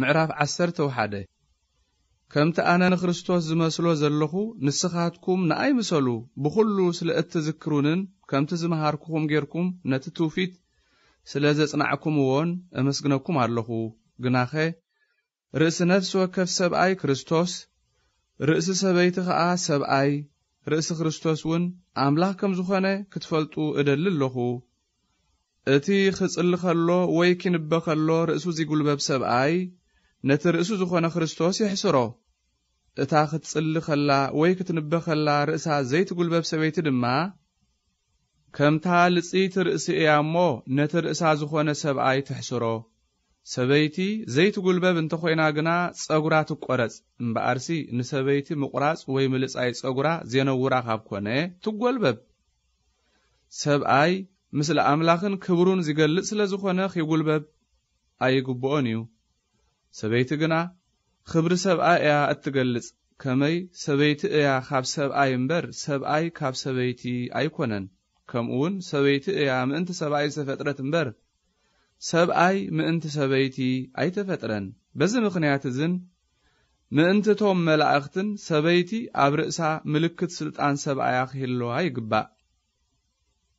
ምዕራፍ ዓሰርተ ወሓደ ከምቲ ኣነ ንክርስቶስ ዝመስሎ ዘለኹ ንስኻትኩም ንኣይ ምሰሉ ብኹሉ ስለ እትዝክሩንን ከምቲ ዝመሃርኩኹም ጌርኩም ነቲ ትውፊት ስለ ዘጽናዕኩምዎን ኣመስግነኩም ኣለኹ። ግናኸ ርእሲ ነፍሲ ወከፍ ሰብኣይ ክርስቶስ ርእሲ ሰበይቲ ኸዓ ሰብኣይ ርእሲ ክርስቶስ እውን ኣምላኽ ከም ዝኾነ ክትፈልጡ እደሊ ኣለኹ። እቲ ክጽሊ ኸሎ ወይ ኪንበ ኸሎ ርእሱ ዚጉልበብ ሰብኣይ ነቲ ርእሱ ዝኾነ ክርስቶስ ይሕስሮ። እታ ክትጽሊ ኸላ ወይ ክትንበ ኸላ ርእሳ ዘይትጉልበብ ሰበይቲ ድማ ከምታ ልጺት ርእሲ እያ እሞ ነቲ ርእሳ ዝኾነ ሰብኣይ ትሕስሮ። ሰበይቲ ዘይትጉልበብ እንተ ኾይና ግና ጸጉራ ትቈረጽ። እምበኣርሲ ንሰበይቲ ምቑራጽ ወይ ምልጻይ ጸጉራ ዘነውራ ካብ ኮነ ትጐልበብ። ሰብኣይ ምስሊ ኣምላኽን ክብሩን ዝገልጽ ስለ ዝኾነ ኺጉልበብ። ኣይግብኦን እዩ ሰበይቲ ግና ክብሪ ሰብኣይ እያ እትገልጽ። ከመይ ሰበይቲ እያ ካብ ሰብኣይ እምበር ሰብኣይ ካብ ሰበይቲ ኣይኮነን። ከምኡውን ሰበይቲ እያ ምእንቲ ሰብኣይ ዝተፈጥረት እምበር ሰብኣይ ምእንቲ ሰበይቲ ኣይተፈጥረን። በዚ ምኽንያት እዝን ምእንቲ መላእኽትን ሰበይቲ ኣብ ርእሳ ምልክት ስልጣን ሰብኣያ ክህልዋ ይግባእ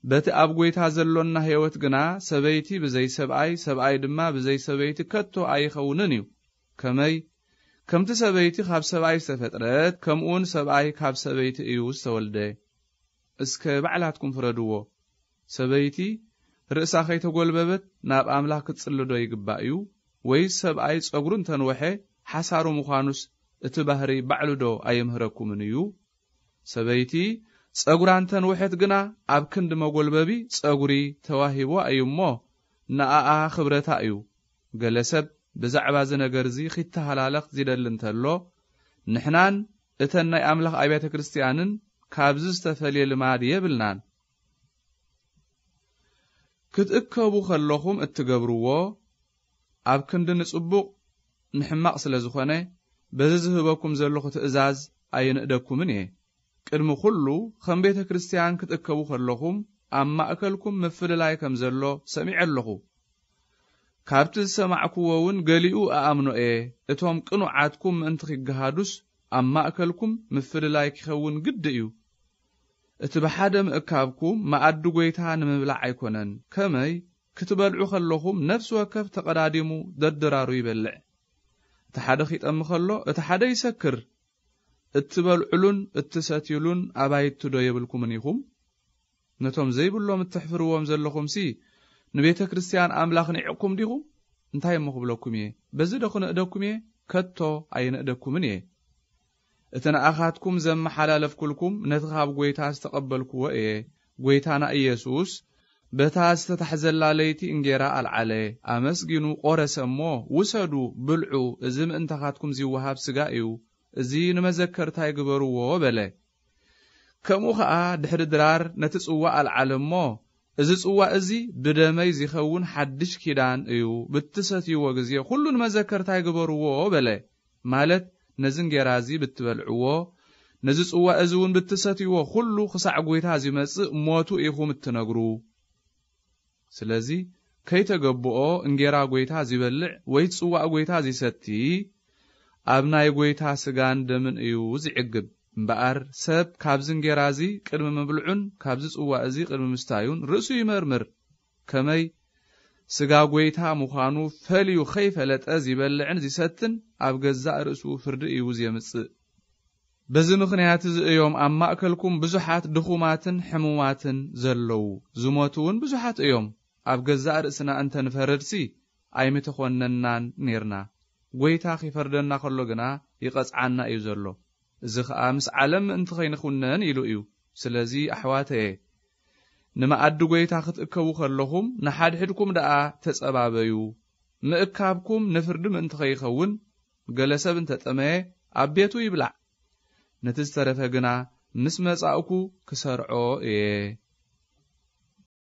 በቲ ኣብ ጐይታ ዘሎና ህይወት ግና ሰበይቲ ብዘይ ሰብኣይ ሰብኣይ ድማ ብዘይ ሰበይቲ ከቶ ኣይኸውንን እዩ። ከመይ? ከምቲ ሰበይቲ ካብ ሰብኣይ ዝተፈጥረት ከምኡውን ሰብኣይ ካብ ሰበይቲ እዩ ዝተወልደ። እስከ ባዕላትኩም ፍረድዎ። ሰበይቲ ርእሳ ከይተጐልበበት ናብ ኣምላኽ ክትጽልዶ ይግባእ እዩ? ወይስ ሰብኣይ ጸጉሩ እንተንወሐ ሓሳሩ ምዃኑስ እቲ ባህሪ ባዕሉ ዶ ኣየምህረኩምን እዩ? ሰበይቲ ጸጉራ እንተንውሐት ግና ኣብ ክንዲ መጐልበቢ ጸጉሪ ተዋሂቦ እዩ እሞ ንኣኣ ኽብረታ እዩ። ገለ ሰብ ብዛዕባ እዚ ነገር እዚ ኺተሃላለኽ ዝደሊ እንተሎ ንሕናን እተን ናይ ኣምላኽ ኣብያተ ክርስቲያንን ካብዚ ዝተፈልየ ልማድ የብልናን። ክትእከቡ ከለኹም እትገብርዎ ኣብ ክንዲ ንጽቡቕ ንሕማቕ ስለ ዝኾነ በዚ ዝህበኩም ዘለኹ ትእዛዝ ኣይንእደኩምን እየ ቅድሚ ኩሉ ከም ቤተ ክርስቲያን ክትእከቡ ከለኹም ኣብ ማእከልኩም ምፍልላይ ከም ዘሎ ሰሚዐ ኣለኹ። ካብቲ ዝሰማዕክዎ እውን ገሊኡ ኣኣምኖ እየ። እቶም ቅኑዓትኩም ምእንቲ ኺገሃዱስ ኣብ ማእከልኩም ምፍልላይ ክኸውን ግዲ እዩ። እቲ ብሓደ ምእካብኩም መኣዲ ጐይታ ንምብላዕ ኣይኮነን። ከመይ? ክትበልዑ ከለኹም ነፍሲ ወከፍ ተቐዳዲሙ ደድራሩ ይበልዕ። እቲ ሓደ ኺጠሚ ከሎ እቲ ሓደ ይሰክር እትበልዑሉን እትሰትዩሉን ኣባይቱ ዶ የብልኩምን ኢኹም ነቶም ዘይብሎም እትሕፍርዎም ዘለኹምሲ ንቤተ ክርስቲያን ኣምላኽ ኒዕኩም ዲኹም እንታይ እሞ ክብለኩም እየ? በዚ ዶ ክነእደኩም እየ? ከቶ ኣይነእደኩምን እየ። እቲ ንኣኻትኩም ዘመሓላለፍኩልኩም ነቲ ካብ ጐይታ ዝተቐበልክዎ እየ። ጐይታና ኢየሱስ በታ ዝተታሕዘላ ለይቲ እንጌራ ኣልዓለ ኣመስጊኑ ቖረሰ እሞ ውሰዱ ብልዑ። እዚ ምእንታኻትኩም ዝወሃብ ስጋ እዩ እዚ ንመዘከርታይ ግበርዎ በለ። ከምኡ ኸዓ ድሕሪ ድራር ነቲ ጽዋዕ ኣልዓለ እሞ እዚ ጽዋዕ እዚ ብደመይ ዝኸውን ሓድሽ ኪዳን እዩ። ብትሰትይዎ ግዜ ኩሉ ንመዘከርታይ ግበርዎ በለ። ማለት ነዚ እንጌራ እዚ ብትበልዕዎ ነዚ ጽዋዕ እዚ እውን ብትሰትይዎ ኩሉ ክሳዕ ጐይታ ዝመጽእ ሞቱ ኢኹም እትነግሩ ስለዚ ከይተገብኦ እንጌራ ጐይታ ዚበልዕ ወይ ጽዋዕ ጐይታ ዚሰቲ ኣብ ናይ ጐይታ ስጋን ደምን እዩ ዝዕግብ። እምበኣር ሰብ ካብዚ እንጌራ እዚ ቅድሚ ምብልዑን ካብዚ ጽዋዕ እዚ ቅድሚ ምስታዩን ርእሱ ይመርምር። ከመይ ስጋ ጐይታ ምዃኑ ፈልዩ ኸይፈለጠ ዚበልዕን ዚሰትን ኣብ ገዛእ ርእሱ ፍርዲ እዩ ዝየምጽእ በዚ ምኽንያት እዚ እዮም ኣብ ማእከልኩም ብዙሓት ድኹማትን ሕሙማትን ዘለዉ። ዝሞቱ እውን ብዙሓት እዮም። ኣብ ገዛእ ርእስና እንተ ንፈረድሲ ኣይምተኾነናን ነርና ጐይታ ኺፈርደና ከሎ ግና ይቐጽዓና እዩ ዘሎ። እዚ ኸዓ ምስ ዓለም ምእንቲ ኸይንኹነን ኢሉ እዩ። ስለዚ ኣሕዋተየ ንመኣዲ ጐይታ ክትእከቡ ከለኹም ንሓድሕድኩም ደኣ ተጸባበዩ። ምእካብኩም ንፍርዲ ምእንቲ ኸይኸውን ገለ ሰብ እንተጠመየ ኣብ ቤቱ ይብላዕ። ነቲ ዝተረፈ ግና ምስ መጻእኩ ክሰርዖ እየ